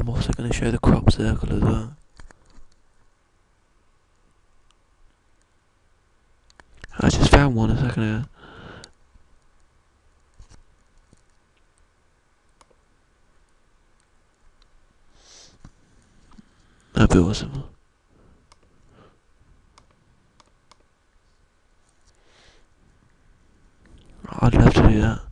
I'm also going to show the crop circle as well. I just found one a second ago. That'd be awesome. I'd love to do that.